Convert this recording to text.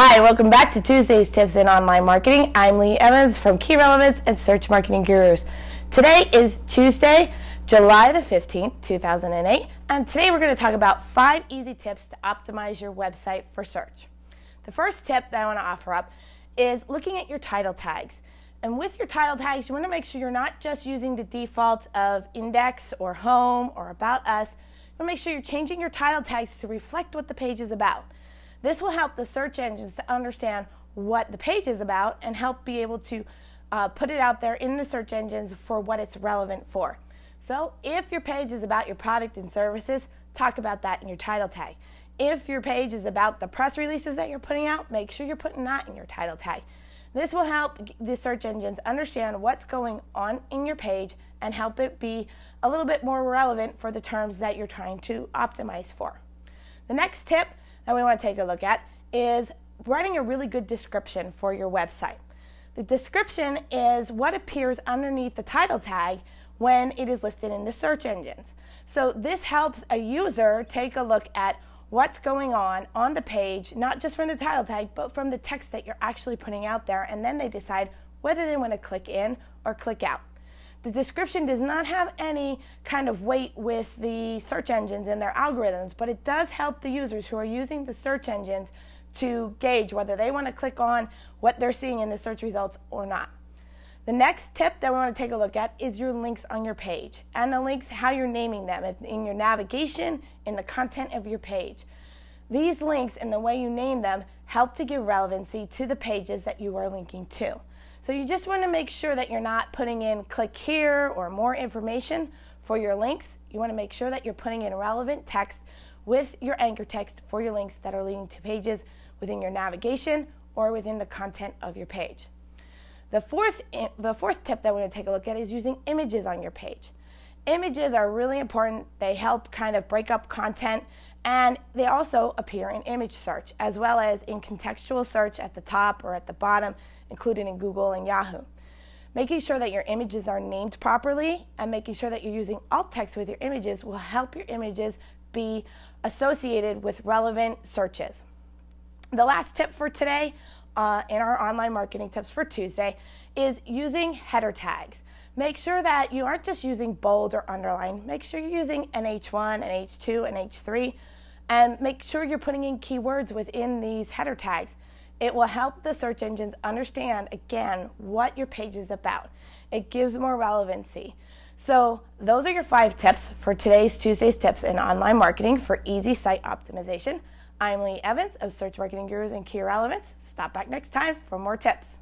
Hi, welcome back to Tuesday's Tips in Online Marketing. I'm Li Evans from Key Relevance and Search Marketing Gurus. Today is Tuesday, July the 15th, 2008, and today we're going to talk about five easy tips to optimize your website for search. The first tip that I want to offer up is looking at your title tags. And with your title tags, you want to make sure you're not just using the defaults of index or home or about us. You want to make sure you're changing your title tags to reflect what the page is about. This will help the search engines to understand what the page is about and help be able to uh, put it out there in the search engines for what it's relevant for. So if your page is about your product and services, talk about that in your title tag. If your page is about the press releases that you're putting out, make sure you're putting that in your title tag. This will help the search engines understand what's going on in your page and help it be a little bit more relevant for the terms that you're trying to optimize for. The next tip that we want to take a look at is writing a really good description for your website. The description is what appears underneath the title tag when it is listed in the search engines. So this helps a user take a look at what's going on on the page, not just from the title tag, but from the text that you're actually putting out there, and then they decide whether they want to click in or click out. The description does not have any kind of weight with the search engines and their algorithms, but it does help the users who are using the search engines to gauge whether they want to click on what they're seeing in the search results or not. The next tip that we want to take a look at is your links on your page and the links, how you're naming them in your navigation, in the content of your page. These links and the way you name them help to give relevancy to the pages that you are linking to. So you just want to make sure that you're not putting in click here or more information for your links. You want to make sure that you're putting in relevant text with your anchor text for your links that are leading to pages within your navigation or within the content of your page. The fourth, eh, the fourth tip that we're going to take a look at is using images on your page. Images are really important. They help kind of break up content and they also appear in image search as well as in contextual search at the top or at the bottom, included in Google and Yahoo. Making sure that your images are named properly and making sure that you're using alt text with your images will help your images be associated with relevant searches. The last tip for today uh, in our online marketing tips for Tuesday is using header tags. Make sure that you aren't just using bold or underline. Make sure you're using an H1, an H2, an H3, and make sure you're putting in keywords within these header tags. It will help the search engines understand, again, what your page is about. It gives more relevancy. So those are your five tips for today's Tuesday's Tips in Online Marketing for Easy Site Optimization. I'm Li Evans of Search Marketing Gurus and Key Relevance. Stop back next time for more tips.